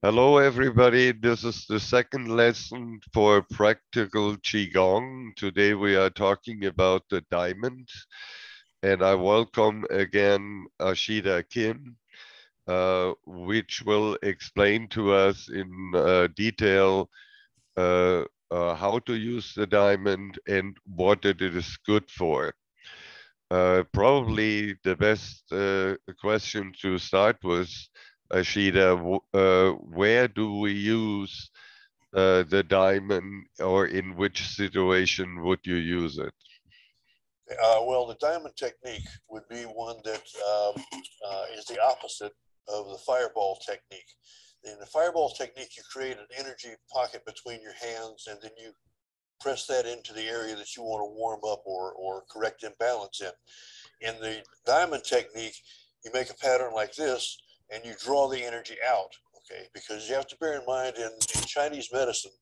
Hello, everybody. This is the second lesson for practical Qigong. Today we are talking about the diamond, and I welcome again Ashida Kim, uh, which will explain to us in uh, detail uh, uh how to use the diamond and what it is good for. Uh, probably the best uh, question to start with Ashida, uh, where do we use uh, the diamond or in which situation would you use it? Uh, well, the diamond technique would be one that um, uh, is the opposite of the fireball technique. In the fireball technique, you create an energy pocket between your hands and then you press that into the area that you want to warm up or, or correct imbalance in. In the diamond technique, you make a pattern like this and you draw the energy out, okay? Because you have to bear in mind in, in Chinese medicine,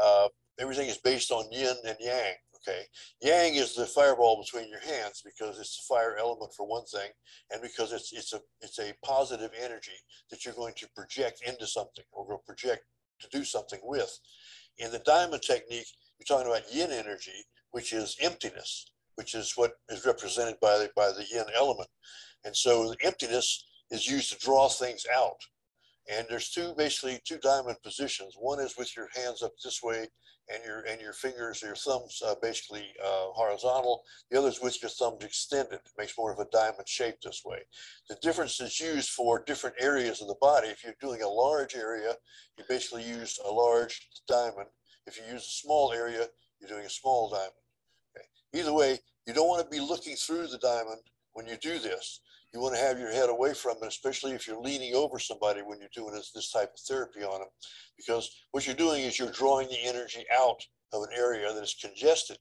uh, everything is based on yin and yang, okay? Yang is the fireball between your hands because it's the fire element for one thing, and because it's, it's, a, it's a positive energy that you're going to project into something or go project to do something with. In the diamond technique, you're talking about yin energy, which is emptiness, which is what is represented by the, by the yin element. And so the emptiness is used to draw things out. And there's two, basically two diamond positions. One is with your hands up this way and your, and your fingers, your thumbs uh, basically uh, horizontal. The other is with your thumbs extended. It makes more of a diamond shape this way. The difference is used for different areas of the body. If you're doing a large area, you basically use a large diamond. If you use a small area, you're doing a small diamond. Okay. Either way, you don't want to be looking through the diamond when you do this you want to have your head away from it, especially if you're leaning over somebody when you're doing this, this type of therapy on them. Because what you're doing is you're drawing the energy out of an area that is congested.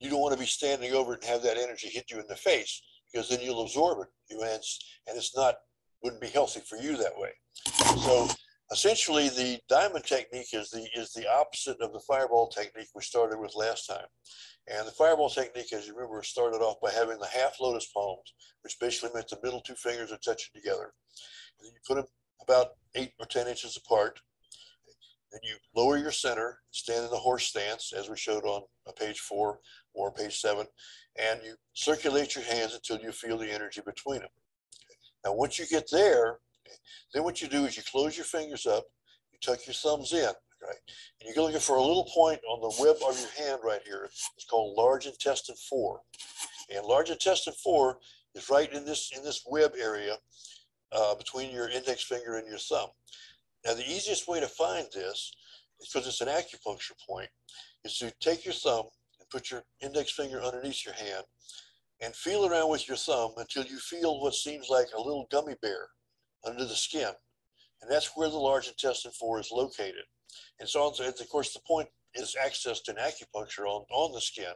You don't want to be standing over and have that energy hit you in the face because then you'll absorb it. You and it's not wouldn't be healthy for you that way. So essentially, the diamond technique is the is the opposite of the fireball technique we started with last time. And the fireball technique, as you remember, started off by having the half lotus palms, which basically meant the middle two fingers are touching together. And you put them about eight or 10 inches apart. Then you lower your center, stand in the horse stance, as we showed on uh, page four or page seven, and you circulate your hands until you feel the energy between them. Now, once you get there, then what you do is you close your fingers up, you tuck your thumbs in, right? And you're looking for a little point on the web of your hand right here. It's called large intestine four. And large intestine four is right in this in this web area uh, between your index finger and your thumb. Now, the easiest way to find this, because it's an acupuncture point, is to take your thumb and put your index finger underneath your hand and feel around with your thumb until you feel what seems like a little gummy bear under the skin. And that's where the large intestine 4 is located. And so on. Of course, the point is accessed in acupuncture on, on the skin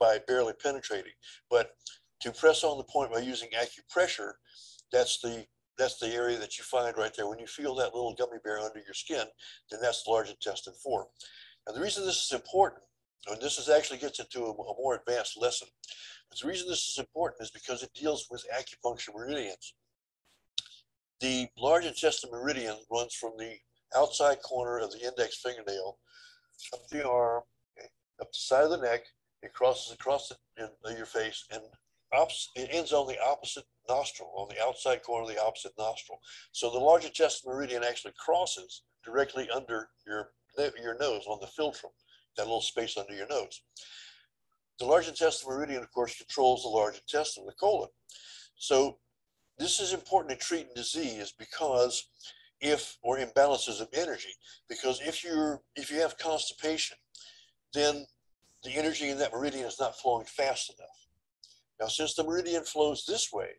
by barely penetrating. But to press on the point by using acupressure, that's the that's the area that you find right there. When you feel that little gummy bear under your skin, then that's the large intestine four. Now, the reason this is important, and this is actually gets into a, a more advanced lesson, but the reason this is important is because it deals with acupuncture meridians. The large intestine meridian runs from the outside corner of the index fingernail up the arm, up the side of the neck. It crosses across the, in, your face and it ends on the opposite nostril, on the outside corner of the opposite nostril. So the large intestine meridian actually crosses directly under your, your nose on the philtrum, that little space under your nose. The large intestine meridian, of course, controls the large intestine, the colon. So this is important in treating disease because if or imbalances of energy because if you're if you have constipation then the energy in that meridian is not flowing fast enough. Now since the meridian flows this way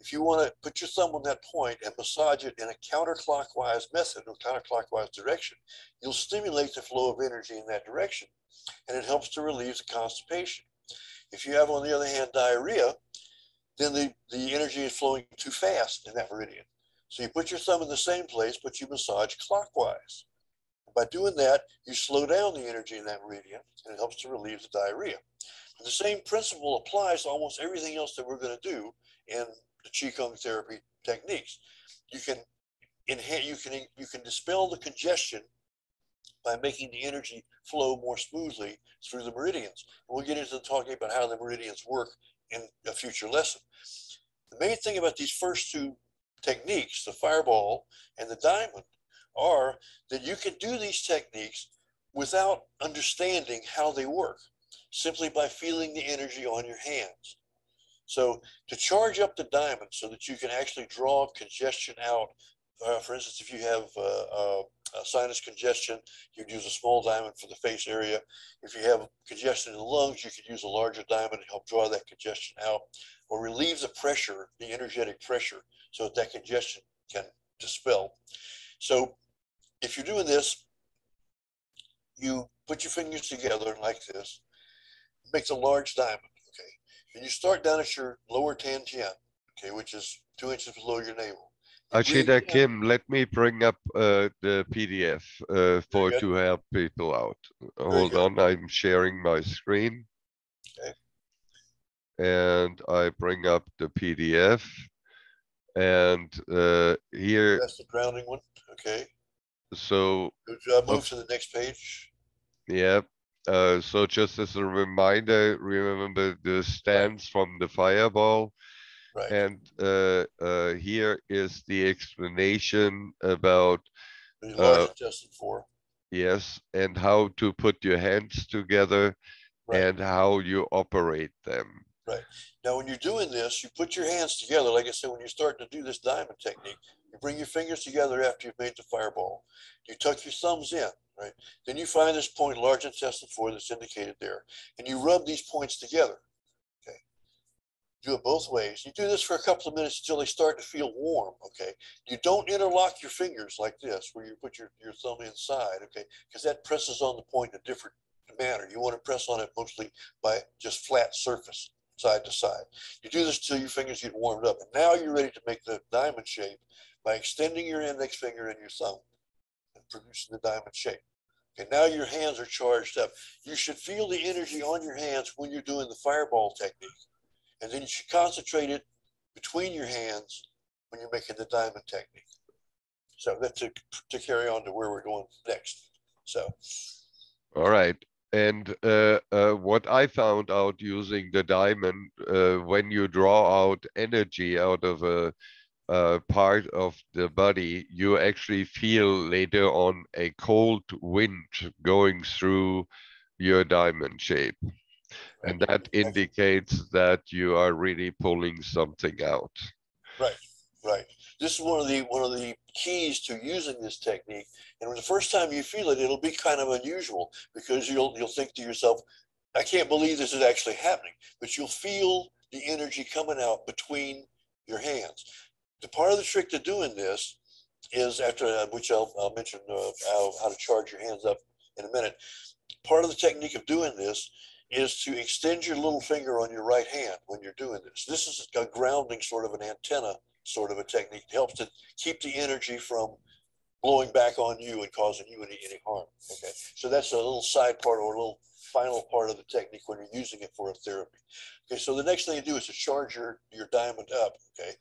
if you want to put your thumb on that point and massage it in a counterclockwise method or counterclockwise direction you'll stimulate the flow of energy in that direction and it helps to relieve the constipation. If you have on the other hand diarrhea then the, the energy is flowing too fast in that meridian so you put your thumb in the same place, but you massage clockwise. By doing that, you slow down the energy in that meridian, and it helps to relieve the diarrhea. the same principle applies to almost everything else that we're going to do in the Qigong therapy techniques. You can enhance, you can you can dispel the congestion by making the energy flow more smoothly through the meridians. And we'll get into talking about how the meridians work in a future lesson. The main thing about these first two techniques, the fireball and the diamond, are that you can do these techniques without understanding how they work, simply by feeling the energy on your hands. So to charge up the diamond so that you can actually draw congestion out, uh, for instance, if you have uh, uh, sinus congestion, you'd use a small diamond for the face area. If you have congestion in the lungs, you could use a larger diamond to help draw that congestion out or relieve the pressure, the energetic pressure, so that that congestion can dispel. So if you're doing this, you put your fingers together like this, makes a large diamond, okay? And you start down at your lower tantien, okay, which is two inches below your navel. Ashida Kim, let me bring up uh, the PDF uh, for to help people out. Hold on, I'm sharing my screen. Okay. And I bring up the PDF. And uh, here. That's the grounding one, okay. So. Good job, move to the next page. Yep. Uh, so just as a reminder, remember the stance from the fireball. Right. And uh, uh, here is the explanation about The intestine four, yes, and how to put your hands together Right. and how you operate them. Right. Now, when you're doing this, you put your hands together. Like I said, when you're starting to do this diamond technique, you bring your fingers together after you've made the fireball. You tuck your thumbs in, right? Then you find this point, large intestine four, that's indicated there, and you rub these points together. Do it both ways. You do this for a couple of minutes until they start to feel warm. Okay. You don't interlock your fingers like this, where you put your, your thumb inside. Okay, because that presses on the point in a different manner. You want to press on it mostly by just flat surface side to side. You do this till your fingers get warmed up. And now you're ready to make the diamond shape by extending your index finger and your thumb and producing the diamond shape. Okay, now your hands are charged up. You should feel the energy on your hands when you're doing the fireball technique. And then you should concentrate it between your hands when you're making the diamond technique. So that's to, to carry on to where we're going next. So, All right. And uh, uh, what I found out using the diamond, uh, when you draw out energy out of a, a part of the body, you actually feel later on a cold wind going through your diamond shape. And that indicates that you are really pulling something out. Right. Right. This is one of the one of the keys to using this technique. And when the first time you feel it, it'll be kind of unusual because you'll you'll think to yourself, I can't believe this is actually happening. But you'll feel the energy coming out between your hands. The part of the trick to doing this is after uh, which I'll, I'll mention uh, how, how to charge your hands up in a minute. Part of the technique of doing this is to extend your little finger on your right hand when you're doing this. This is a grounding sort of an antenna sort of a technique. It helps to keep the energy from blowing back on you and causing you any, any harm. Okay. So that's a little side part or a little final part of the technique when you're using it for a therapy. Okay. So the next thing you do is to charge your, your diamond up. Okay.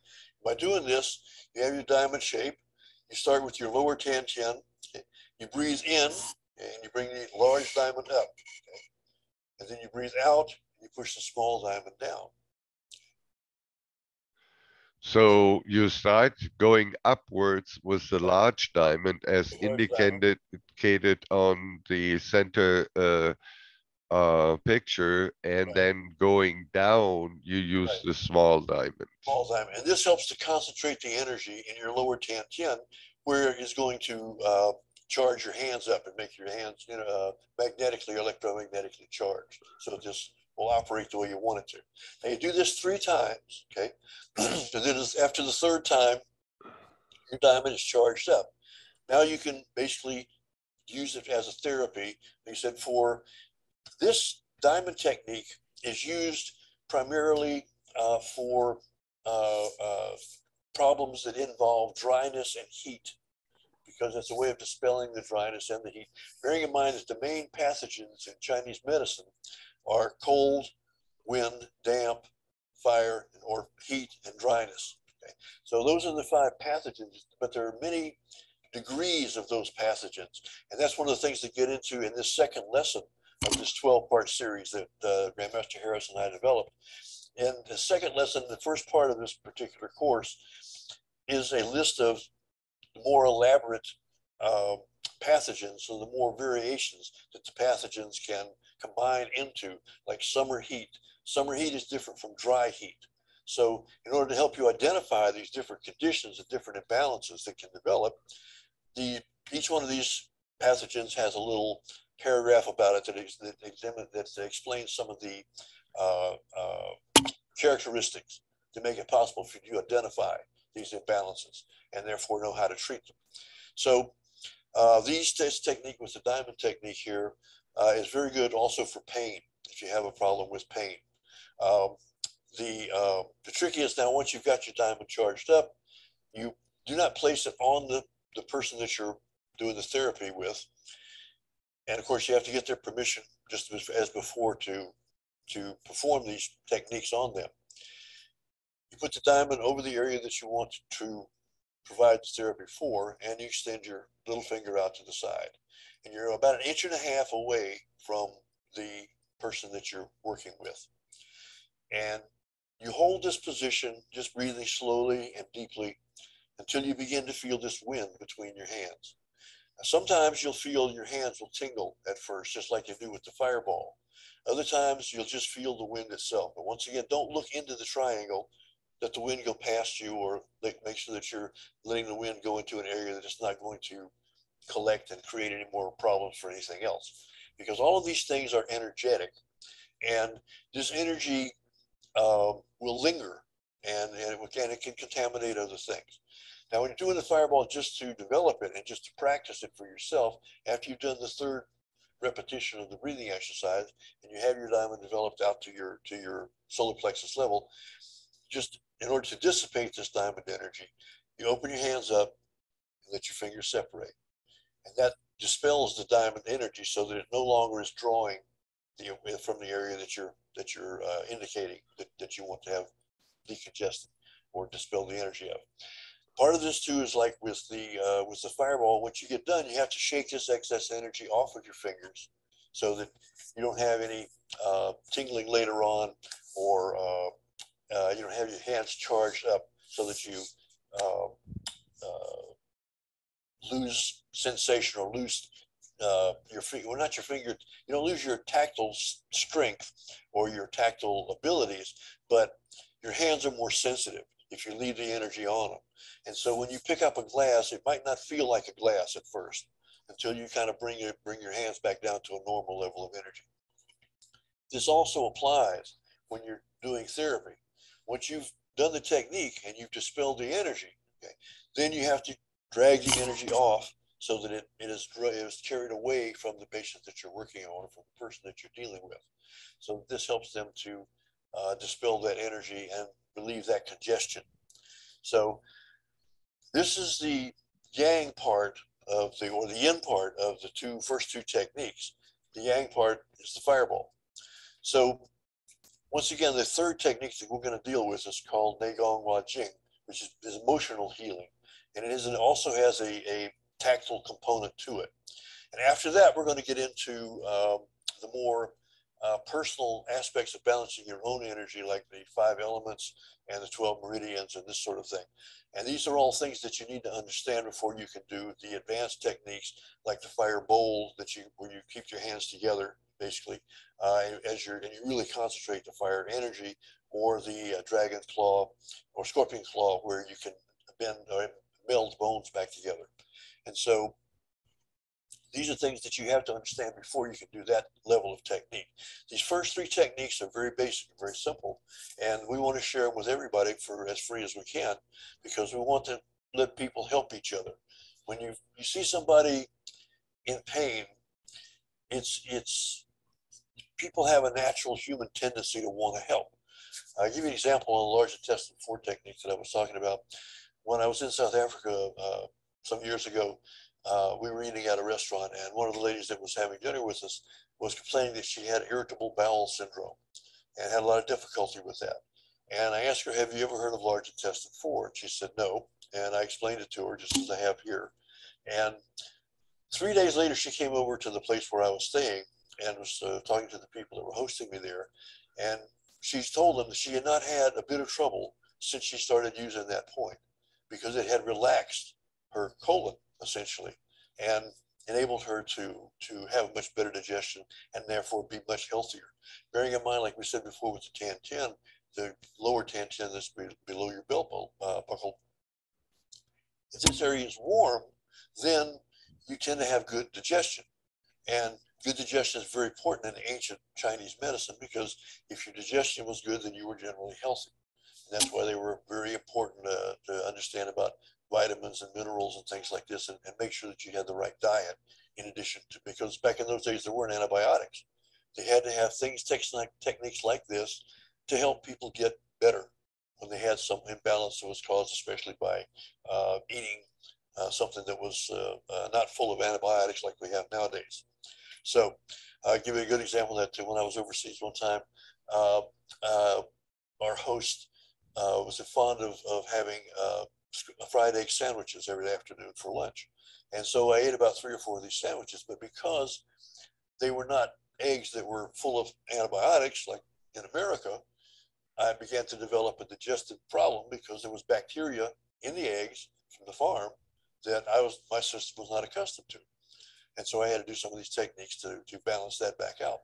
By doing this, you have your diamond shape. You start with your lower tantien. Okay. You breathe in and you bring the large diamond up. And then you breathe out and you push the small diamond down. So you start going upwards with the large diamond as large indicated indicated on the center uh, uh, picture, and Right. then going down, you use Right. the small diamond. small diamond. And this helps to concentrate the energy in your lower tantien, where it's going to uh, charge your hands up and make your hands you know, uh, magnetically, electromagnetically charged. So this will operate the way you want it to. Now you do this three times, okay? and then after the third time, your diamond is charged up. Now you can basically use it as a therapy. They said for this diamond technique is used primarily uh, for uh, uh, problems that involve dryness and heat because it's a way of dispelling the dryness and the heat. Bearing in mind that the main pathogens in Chinese medicine are cold, wind, damp, fire, or heat and dryness. Okay? So those are the five pathogens, but there are many degrees of those pathogens. And that's one of the things to get into in this second lesson of this 12 part series that uh, Grandmaster Harris and I developed. And the second lesson, the first part of this particular course, is a list of more elaborate uh, pathogens, so the more variations that the pathogens can combine into, like summer heat. Summer heat is different from dry heat. So in order to help you identify these different conditions and different imbalances that can develop, the each one of these pathogens has a little paragraph about it that, that, that explains some of the uh, uh, characteristics to make it possible for you to identify these imbalances and therefore know how to treat them. So uh, these this technique with the diamond technique here uh, is very good also for pain if you have a problem with pain. Um, the, uh, the trick is now once you've got your diamond charged up, you do not place it on the, the person that you're doing the therapy with. And of course, you have to get their permission just as, as before to, to perform these techniques on them. You put the diamond over the area that you want to provide the therapy for, and you extend your little finger out to the side. And you're about an inch and a half away from the person that you're working with. And you hold this position, just breathing slowly and deeply until you begin to feel this wind between your hands. Sometimes you'll feel your hands will tingle at first, just like you do with the fireball. Other times you'll just feel the wind itself. But once again, don't look into the triangle, let the wind go past you, or make sure that you're letting the wind go into an area that it's not going to collect and create any more problems for anything else. Because all of these things are energetic, and this energy uh, will linger and, and, it, it can contaminate other things. Now, when you're doing the fireball just to develop it and just to practice it for yourself, after you've done the third repetition of the breathing exercise and you have your diamond developed out to your to your solar plexus level, just in order to dissipate this diamond energy, you open your hands up and let your fingers separate. And that dispels the diamond energy so that it no longer is drawing the, from the area that you're that you're uh, indicating that, that you want to have decongested or dispel the energy of. Part of this too is like with the uh, with the fireball. Once you get done, you have to shake this excess energy off with your fingers so that you don't have any uh, tingling later on, or uh, you don't have your hands charged up so that you um, uh, lose sensation or lose uh, your finger, well, not your finger, you don't lose your tactile strength or your tactile abilities, but your hands are more sensitive if you leave the energy on them. And so when you pick up a glass, it might not feel like a glass at first until you kind of bring it, bring your hands back down to a normal level of energy. This also applies when you're doing therapy. Once you've done the technique and you've dispelled the energy, okay, then you have to drag the energy off so that it, it, is, it is carried away from the patient that you're working on from the person that you're dealing with. So this helps them to uh, dispel that energy and relieve that congestion. So this is the yang part of the, or the yin part of the two first two techniques. The yang part is the fireball. So once again, the third technique that we're going to deal with is called Neigong Hua Jing, which is, is emotional healing. And it is, it also has a, a tactile component to it. And after that, we're going to get into um, the more uh, personal aspects of balancing your own energy, like the five elements and the 12 meridians and this sort of thing. And these are all things that you need to understand before you can do the advanced techniques, like the fire bowl that you, where you keep your hands together, basically, uh, as you're, and you really concentrate the fire energy, or the uh, dragon claw or scorpion claw, where you can bend or meld bones back together. And so these are things that you have to understand before you can do that level of technique. These first three techniques are very basic, very simple, and we want to share them with everybody for as free as we can because we want to let people help each other. When you, you see somebody in pain, it's, it's, people have a natural human tendency to want to help. I'll give you an example on the large intestine 4 technique that I was talking about. When I was in South Africa, uh, some years ago, uh, we were eating at a restaurant, and one of the ladies that was having dinner with us was complaining that she had irritable bowel syndrome and had a lot of difficulty with that. And I asked her, Have you ever heard of large intestine 4? And she said, No. And I explained it to her just as I have here. And three days later, she came over to the place where I was staying and was uh, talking to the people that were hosting me there. And she's told them that she had not had a bit of trouble since she started using that point because it had relaxed her colon essentially and enabled her to to have much better digestion and therefore be much healthier. Bearing in mind, like we said before with the tan tien, the lower tan tien that's below your belt uh, buckle. If this area is warm, then you tend to have good digestion. And good digestion is very important in ancient Chinese medicine because if your digestion was good, then you were generally healthy. And that's why they were very important uh, to understand about vitamins and minerals and things like this and, and, make sure that you had the right diet in addition to, because back in those days, there weren't antibiotics. They had to have things, techniques like this to help people get better when they had some imbalance that was caused especially by uh, eating uh, something that was uh, uh not full of antibiotics like we have nowadays. So I'll give you a good example of that too. When I was overseas one time, uh, uh, our host was fond of, of having fried egg sandwiches every afternoon for lunch. And so I ate about three or four of these sandwiches, but because they were not eggs that were full of antibiotics like in America, I began to develop a digestive problem because there was bacteria in the eggs from the farm that I was my system was not accustomed to. And so I had to do some of these techniques to, to balance that back out.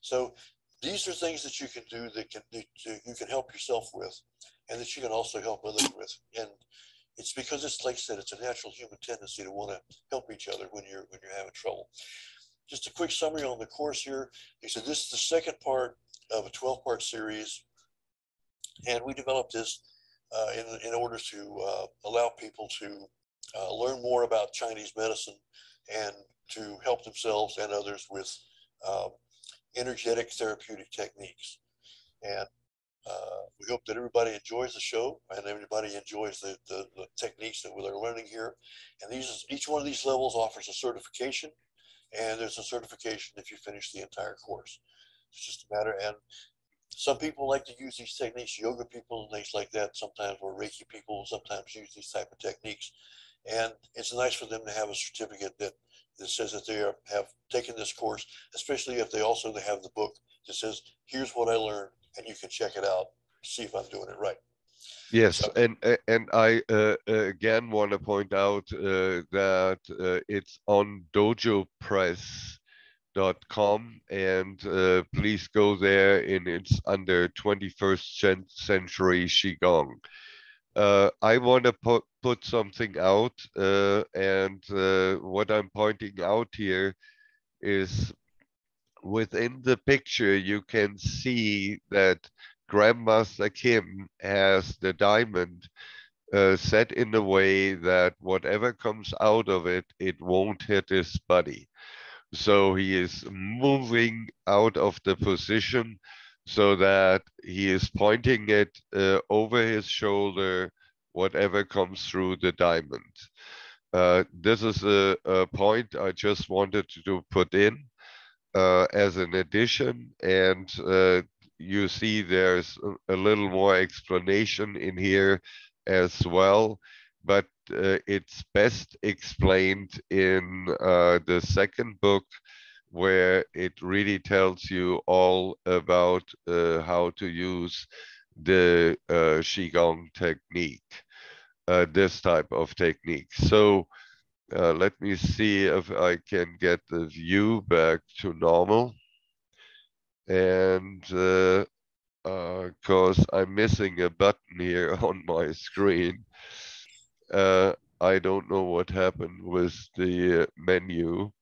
So these are things that you can do that can that you can help yourself with and that you can also help others with. And it's because it's like I said, it's a natural human tendency to want to help each other when you're when you're having trouble. Just a quick summary on the course here. He said this is the second part of a 12 part series and we developed this uh, in, in order to uh, allow people to uh, learn more about Chinese medicine and to help themselves and others with um, energetic therapeutic techniques. And uh, we hope that everybody enjoys the show and everybody enjoys the, the, the techniques that we're learning here. And these, each one of these levels offers a certification, and there's a certification if you finish the entire course. It's just a matter, and some people like to use these techniques, yoga people and things like that, sometimes or Reiki people sometimes use these type of techniques. And it's nice for them to have a certificate that, that says that they are, have taken this course, especially if they also have the book that says, here's what I learned, and you can check it out, see if I'm doing it right. Yes, so, and and I uh, again want to point out uh, that uh, it's on Dojo Press com and uh, please go there and its under 21st century Qigong. Uh, I want to put, put something out uh, and uh, what I'm pointing out here is within the picture you can see that Grandmaster Kim has the diamond uh, set in a way that whatever comes out of it, it won't hit his body. So he is moving out of the position so that he is pointing it uh, over his shoulder, whatever comes through the diamond. Uh, this is a, a, point I just wanted to put in uh, as an addition. And uh, you see there's a, a little more explanation in here as well but uh, it's best explained in uh, the second book where it really tells you all about uh, how to use the uh, Qigong technique, uh, this type of technique. So uh, let me see if I can get the view back to normal. And because I'm missing a button here on my screen. Uh, I don't know what happened with the uh, menu.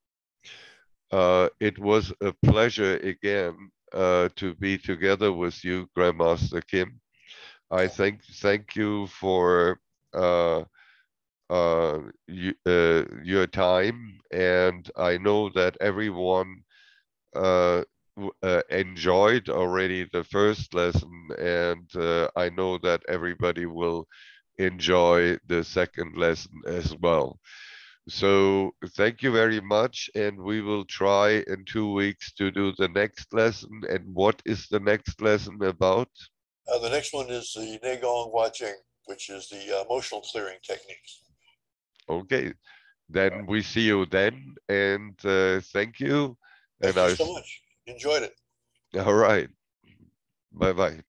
Uh, it was a pleasure again uh, to be together with you, Grandmaster Kim. I thank thank you for uh, uh, you, uh, your time, and I know that everyone uh, uh, enjoyed already the first lesson, and I know that everybody will enjoy the second lesson as well. So thank you very much. And we will try in two weeks to do the next lesson. And what is the next lesson about? Uh, the next one is the Neigong Hua Jing, which is the uh, emotional clearing techniques. Okay, then we see you then, and uh, thank you. Thank and you I, so much. Enjoyed it. all right. Bye bye.